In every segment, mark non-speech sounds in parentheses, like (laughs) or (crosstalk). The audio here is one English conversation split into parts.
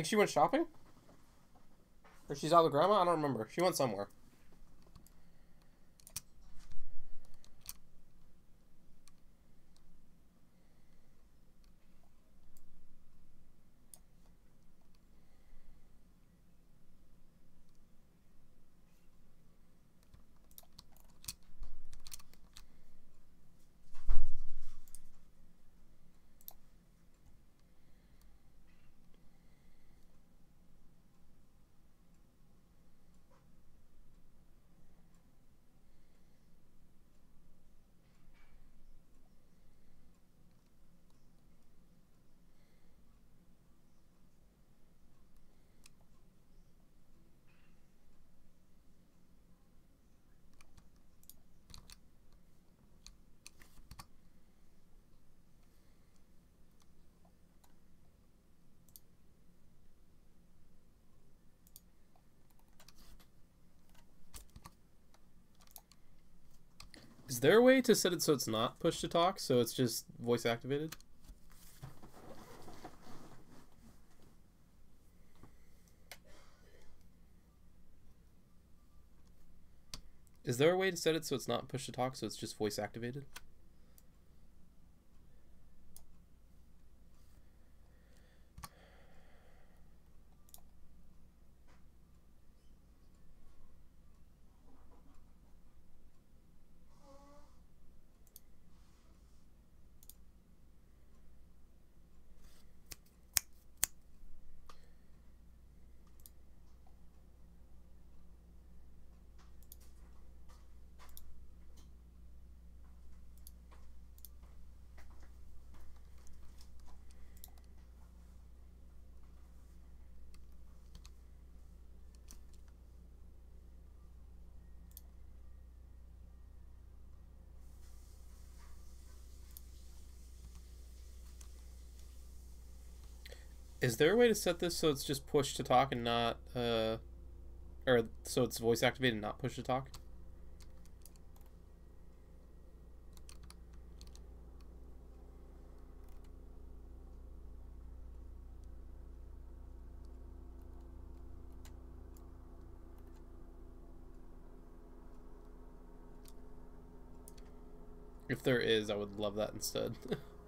think she went shopping. Or she's out with grandma. I don't remember. She went somewhere. Is there a way to set it so it's not push to talk, so it's just voice activated? Is there a way to set it so it's not push to talk, so it's just voice activated? Is there a way to set this so it's just push to talk and not, uh, or so it's voice activated, and not push to talk? If there is, I would love that instead. (laughs)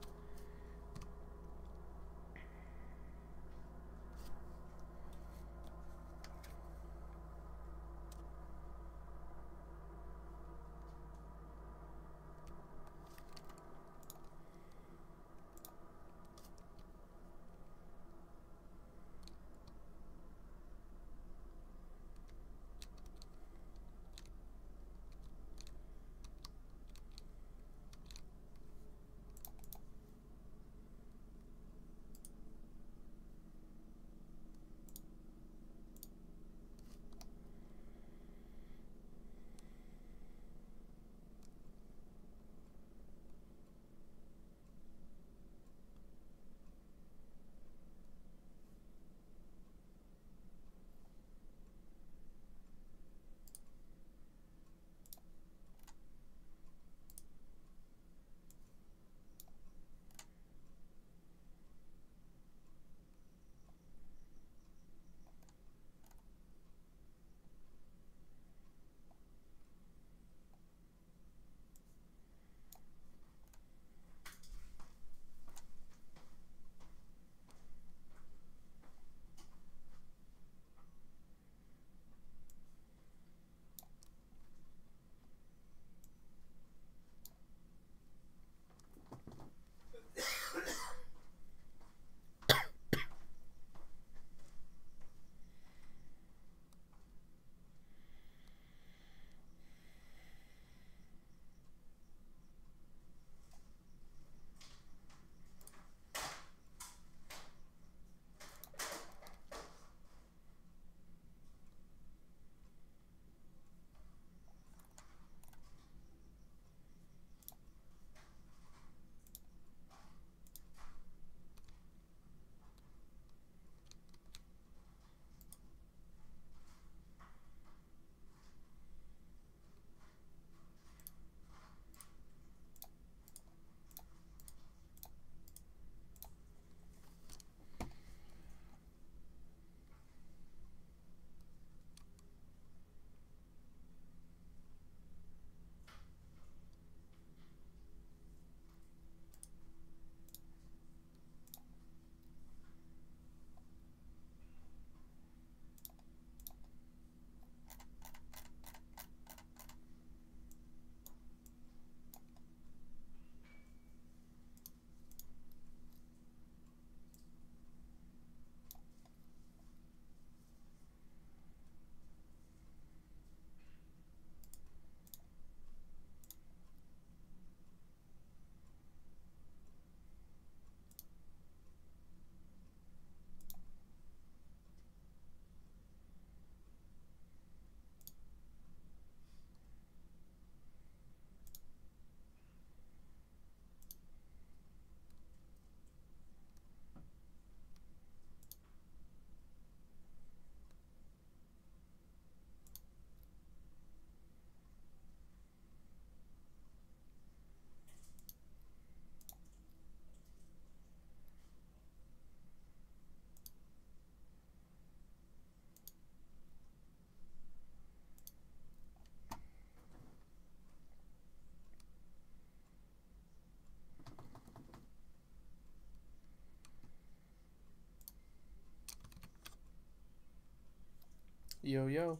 Yo yo.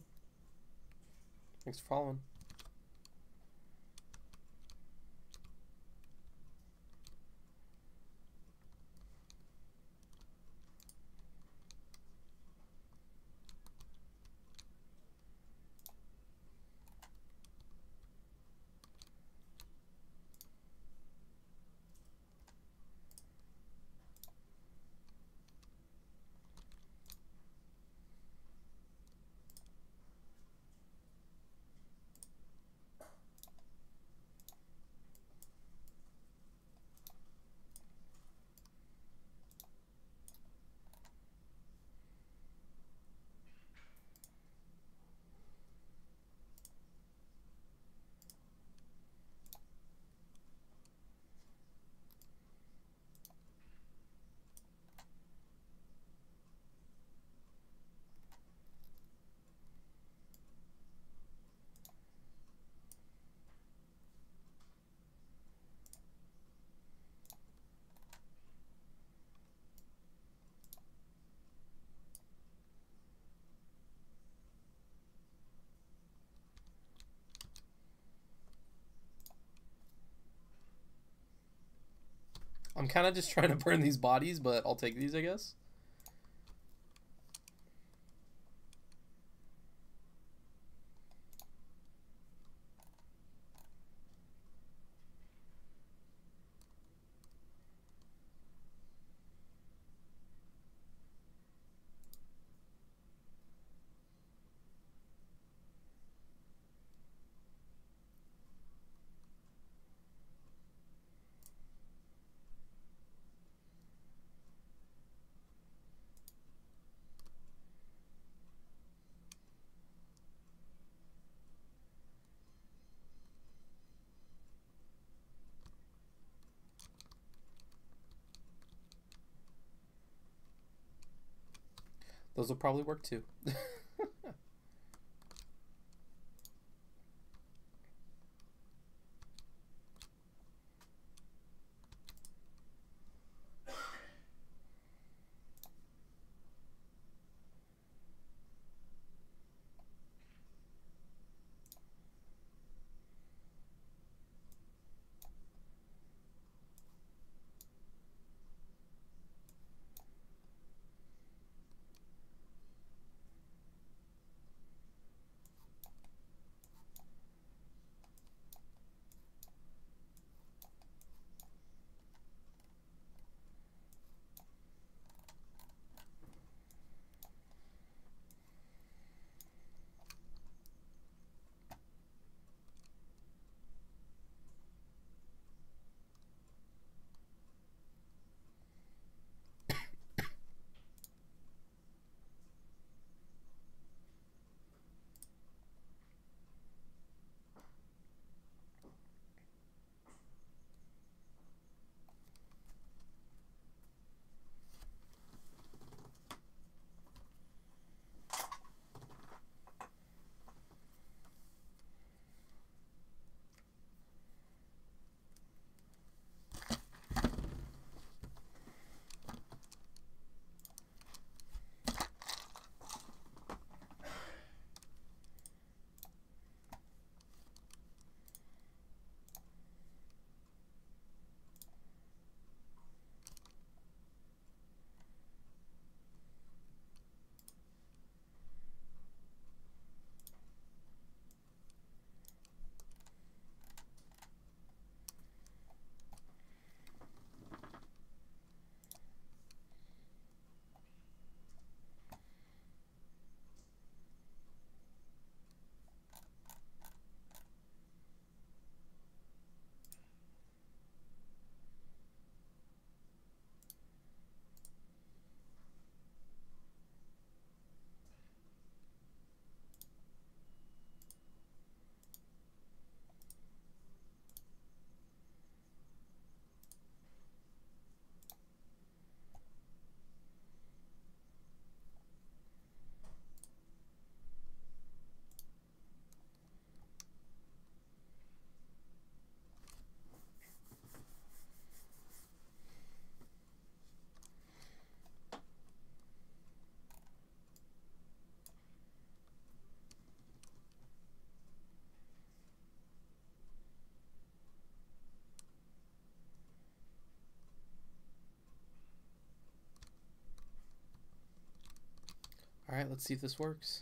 Thanks for following. I'm kind of just trying to burn these bodies, but I'll take these, I guess. Those will probably work too. (laughs) All right, let's see if this works.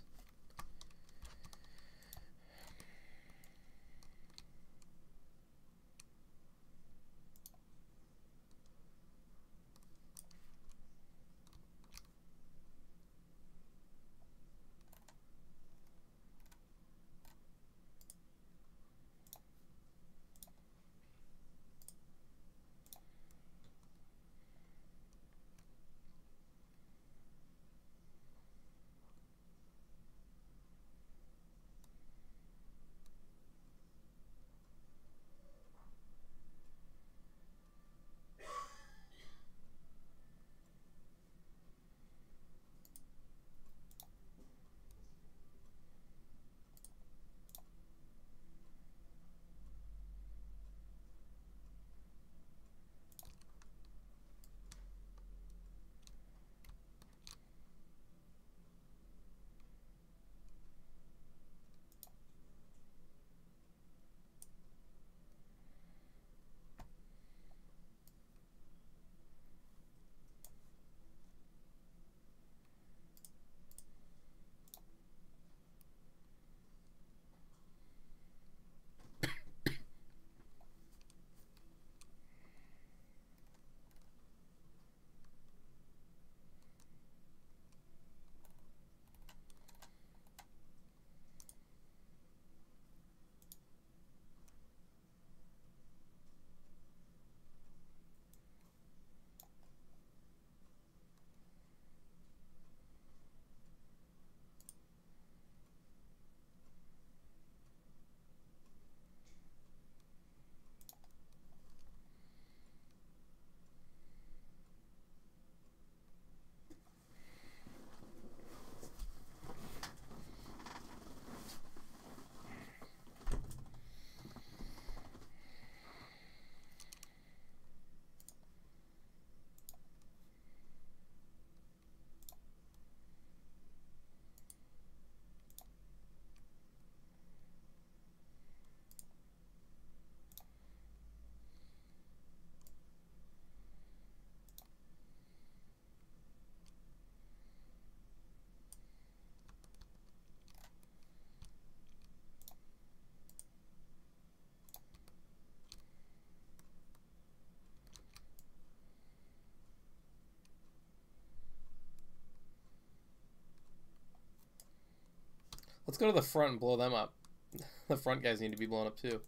Let's go to the front and blow them up. (laughs) The front guys need to be blown up too.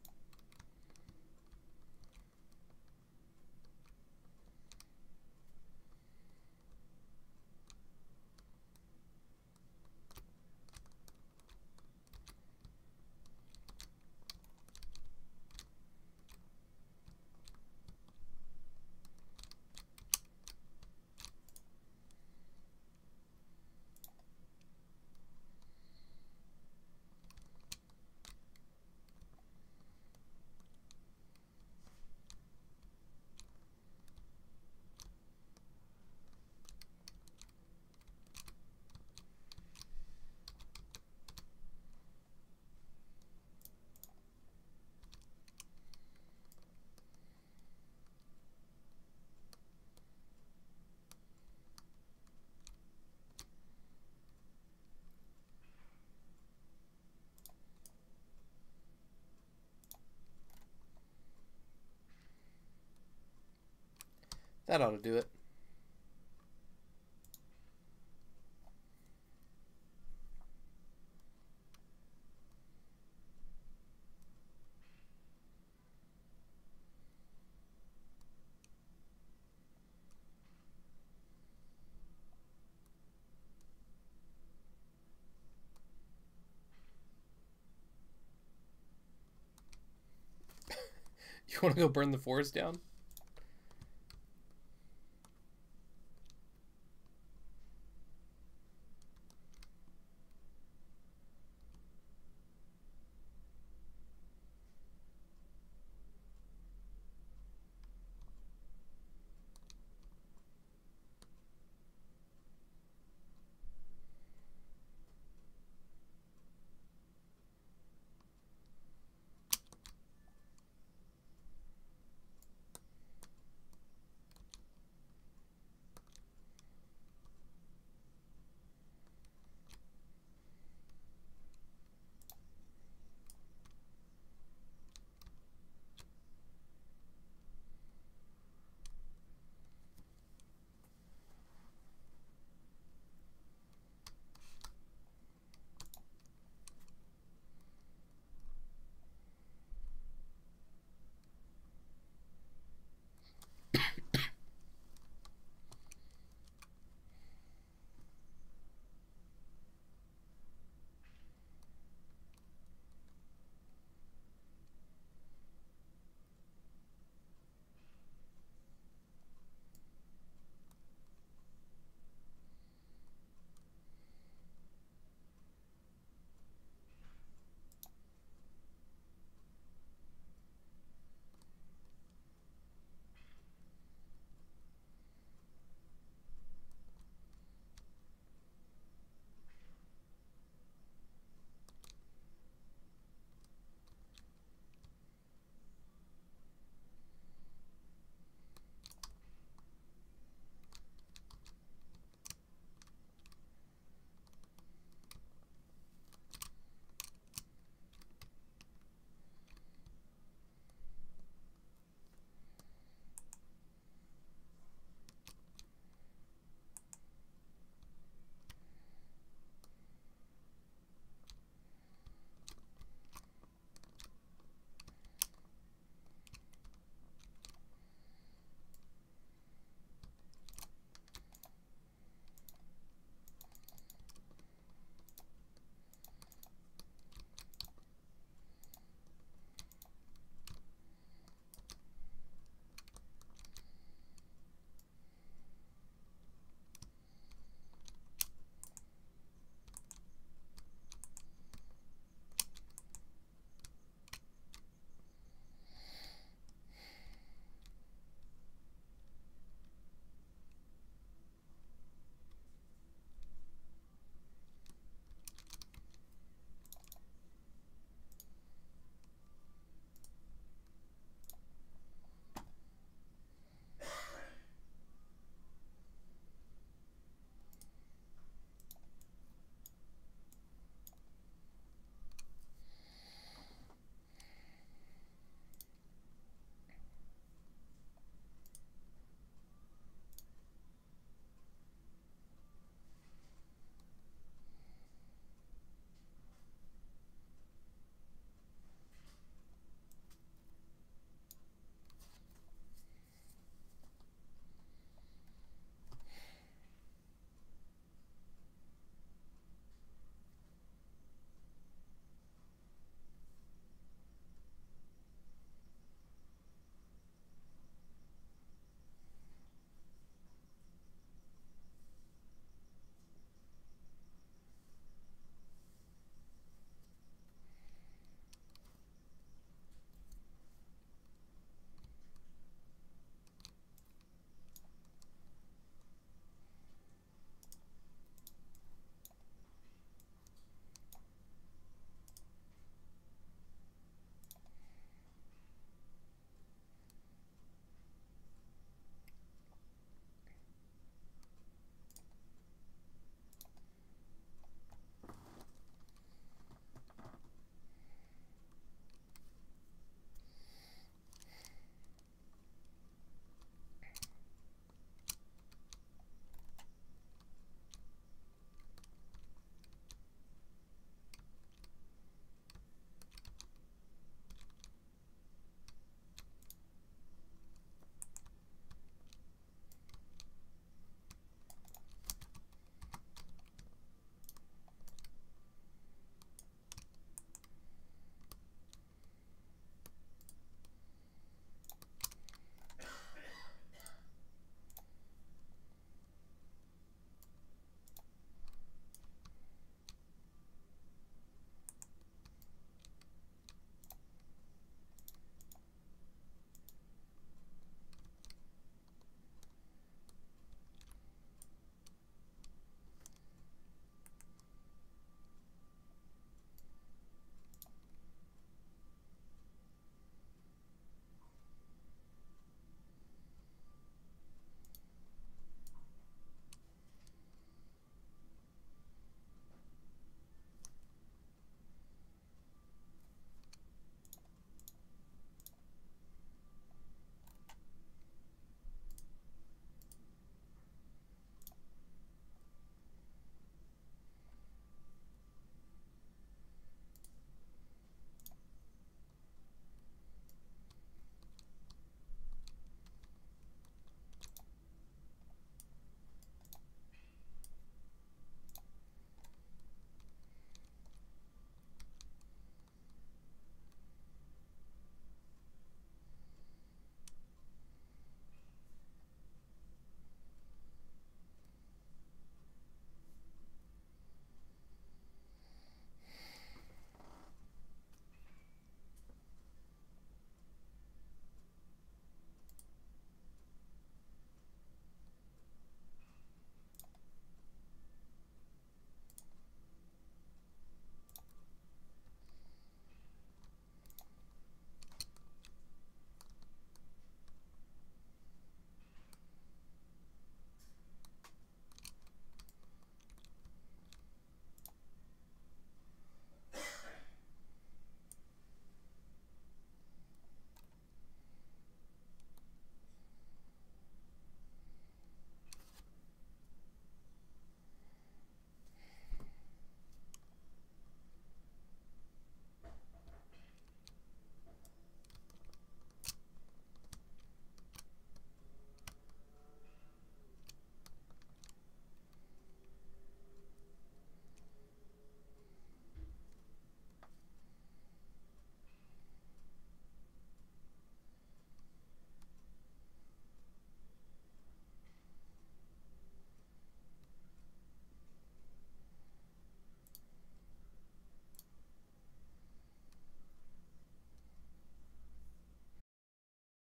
That ought to do it. (laughs) you want to go burn the forest down?